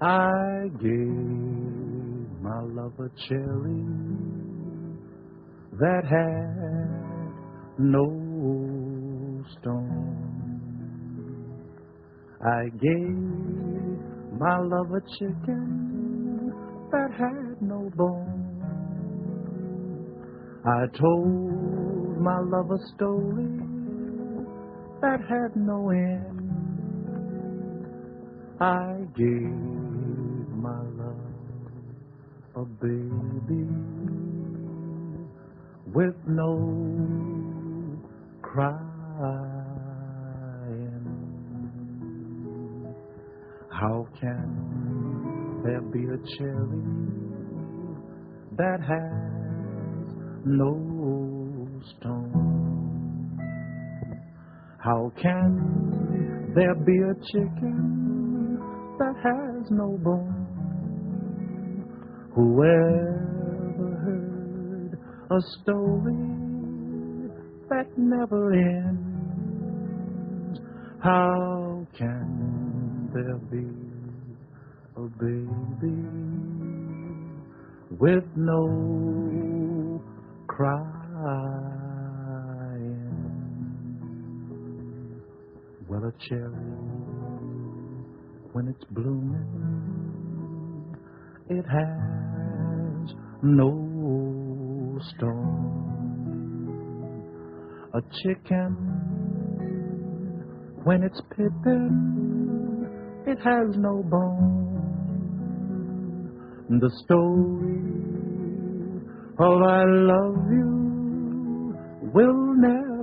I gave my love a cherry that had no stone. I gave my love a chicken that had no bone. I told my love a story that had no end. I gave my love a baby with no crying. How can there be a cherry that has no stone? How can there be a chicken that has no bone? Whoever heard a story that never ends? How can there be a baby with no crying? Well, a cherry, when it's blooming, it has no stone. A chicken, when it's pippin', it has no bone. The story of I love you will never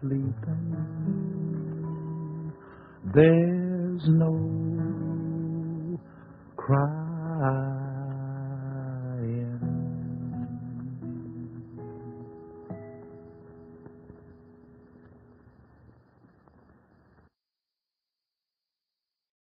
sleeping, there's no cry.